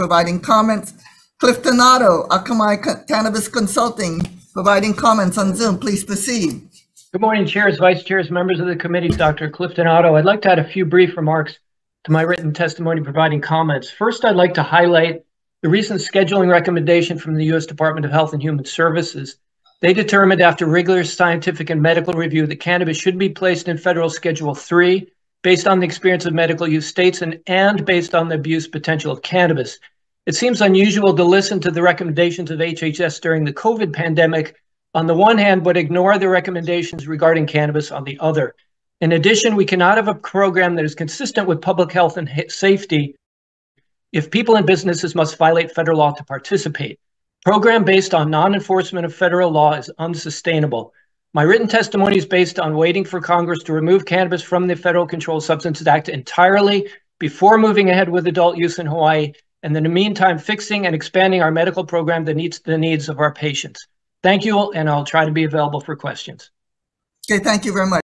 providing comments. Clifton Otto, Akamai Cannabis Consulting, providing comments on Zoom. Please proceed. Good morning, chairs, vice chairs, members of the committees, Dr. Clifton Otto. I'd like to add a few brief remarks to my written testimony providing comments. First, I'd like to highlight the recent scheduling recommendation from the U.S. Department of Health and Human Services. They determined after rigorous scientific and medical review that cannabis should be placed in federal Schedule 3 based on the experience of medical use states and, and based on the abuse potential of cannabis. It seems unusual to listen to the recommendations of HHS during the COVID pandemic on the one hand, but ignore the recommendations regarding cannabis on the other. In addition, we cannot have a program that is consistent with public health and safety if people and businesses must violate federal law to participate. Program based on non-enforcement of federal law is unsustainable. My written testimony is based on waiting for Congress to remove cannabis from the Federal Controlled Substances Act entirely before moving ahead with adult use in Hawaii, and in the meantime, fixing and expanding our medical program that meets the needs of our patients. Thank you, and I'll try to be available for questions. Okay, thank you very much.